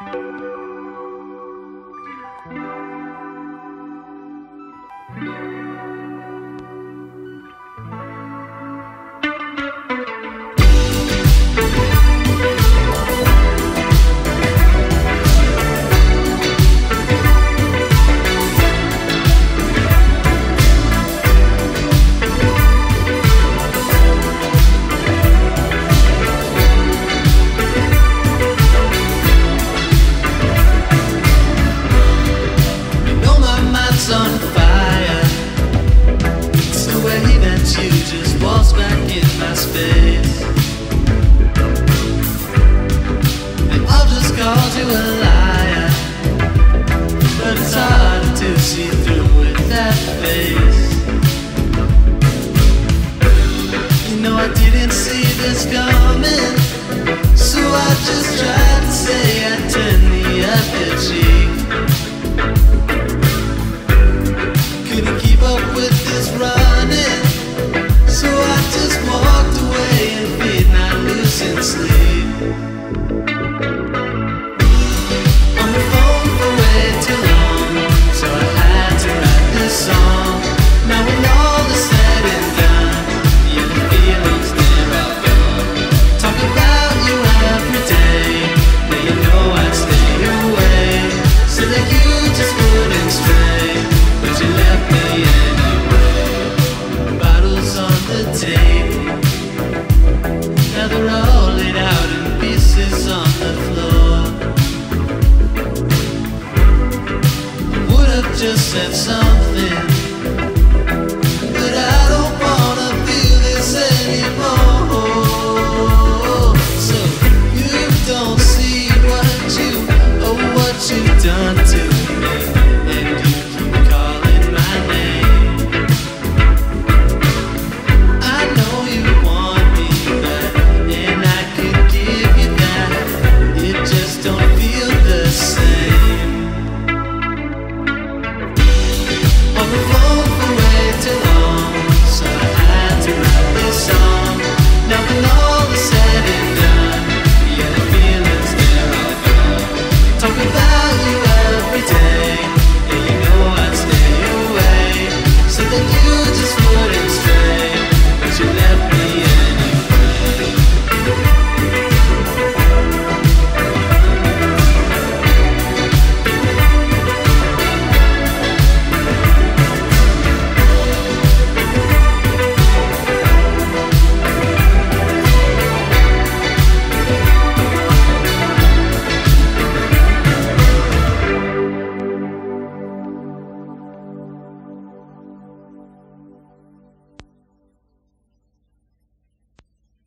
Thank you. see through with that face. You know I didn't see this coming, so I just tried to say. just said something. But I don't wanna feel this anymore. So you don't see what you, oh, what you've done.